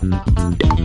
Mm-hmm.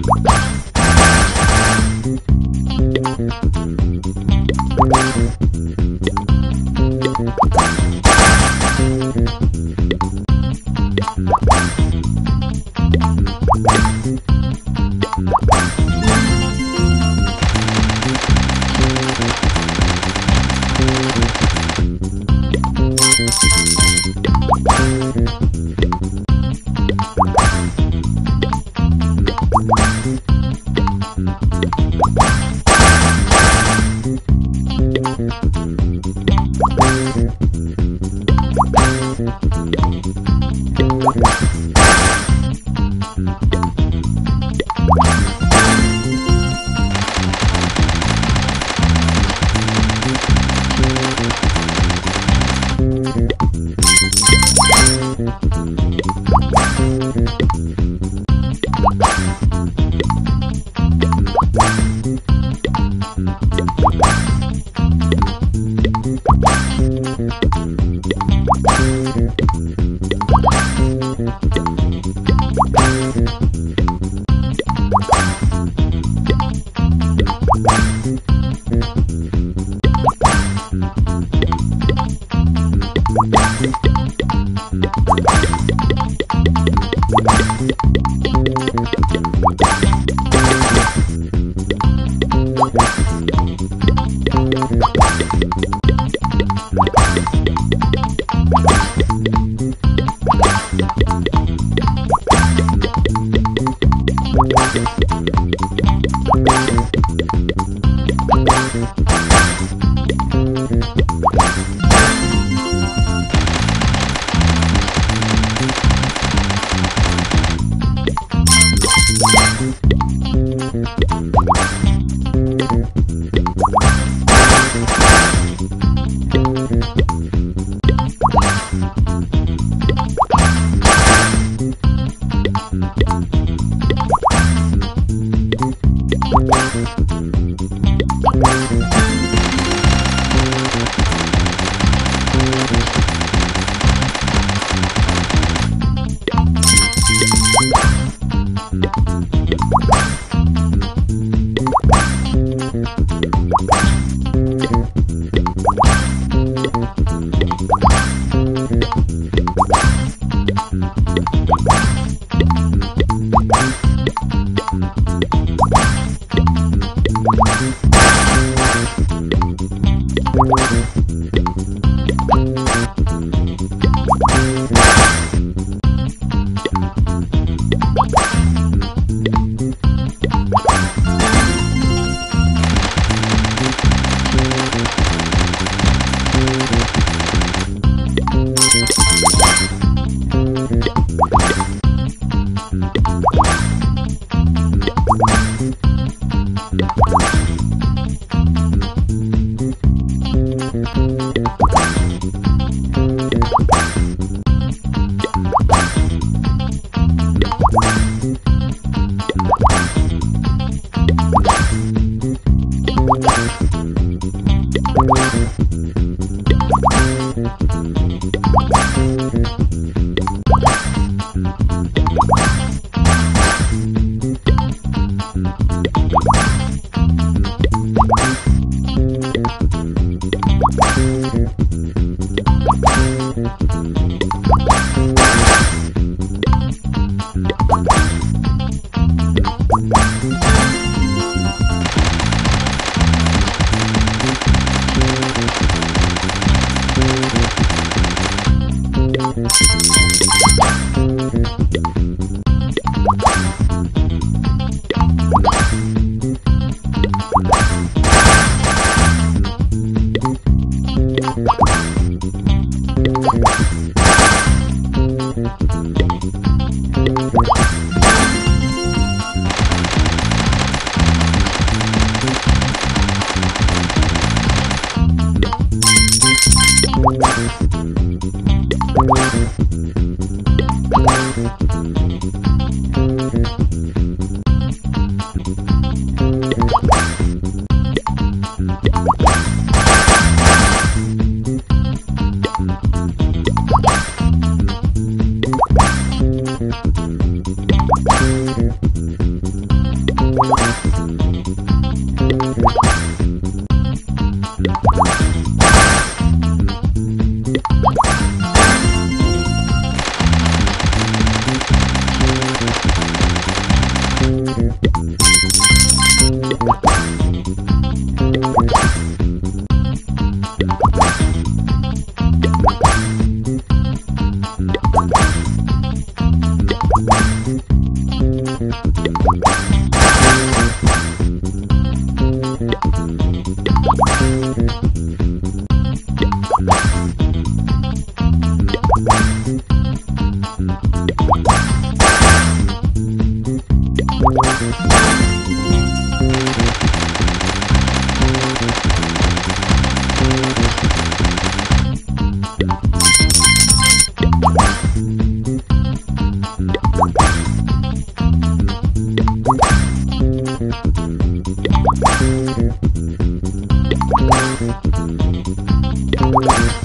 Mm-hmm.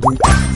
Música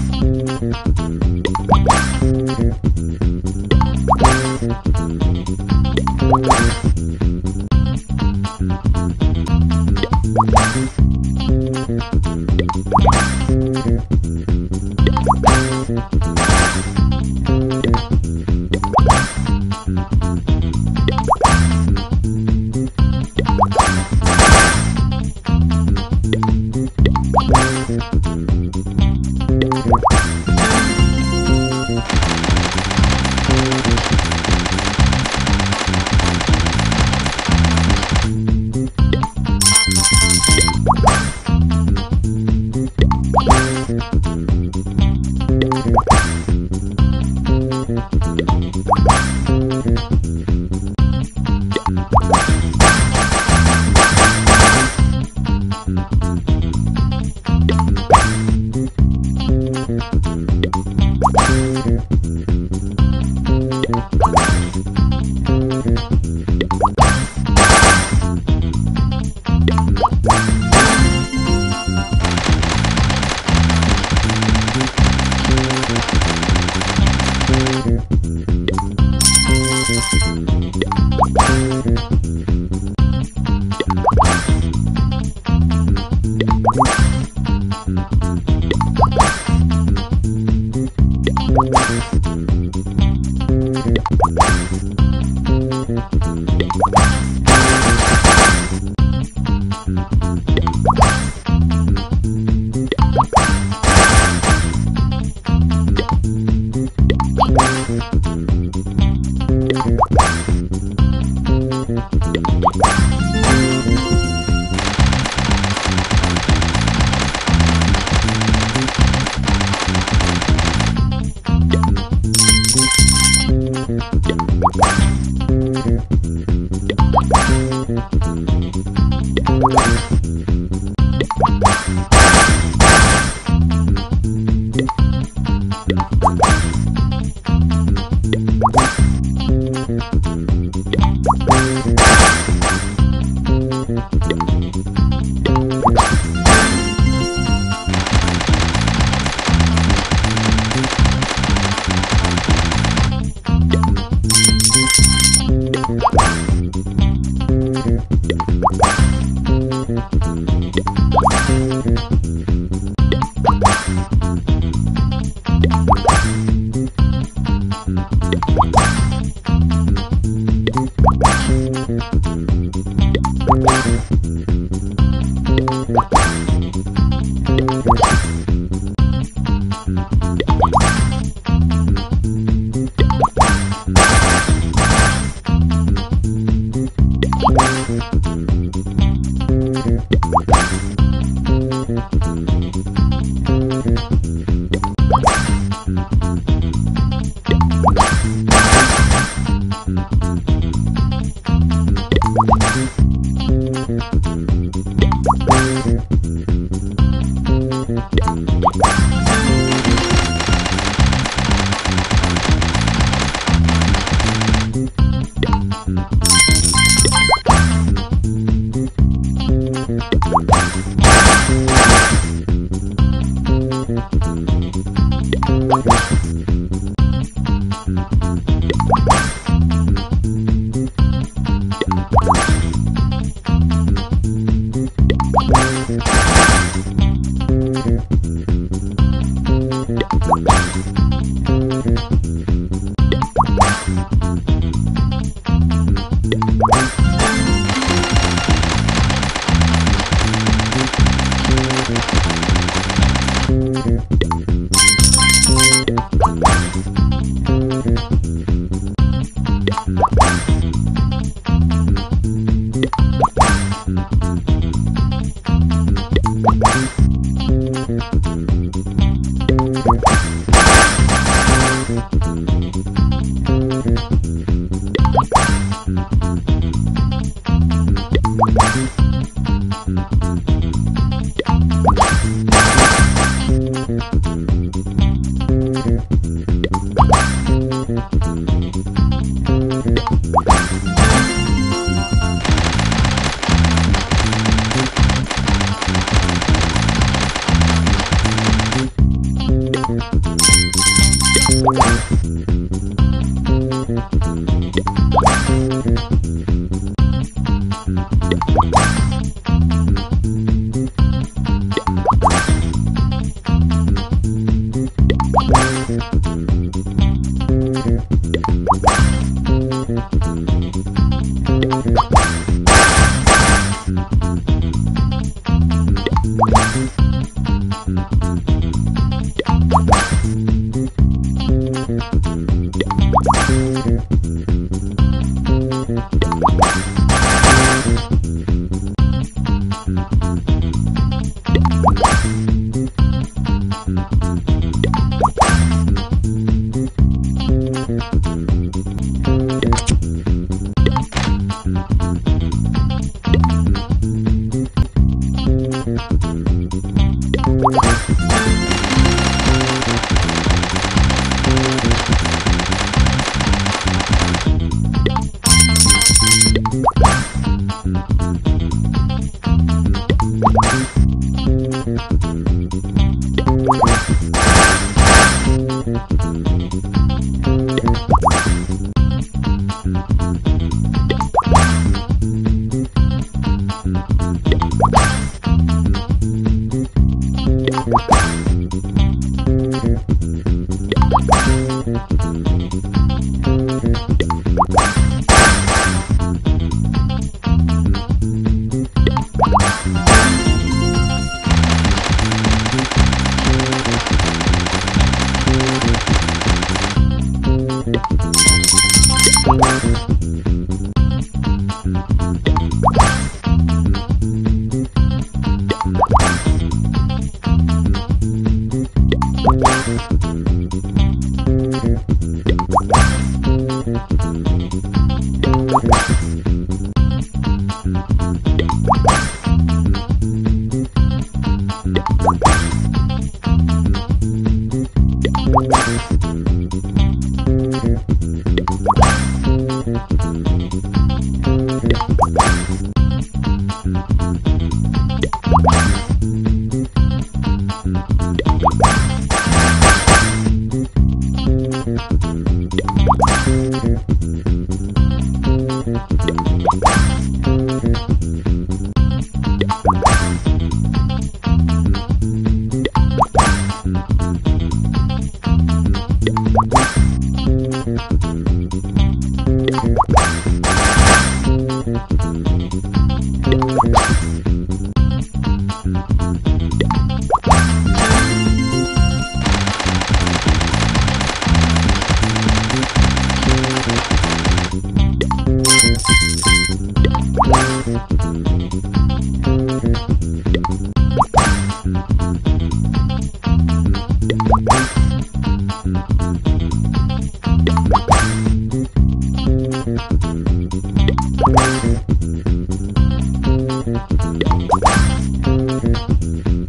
うん。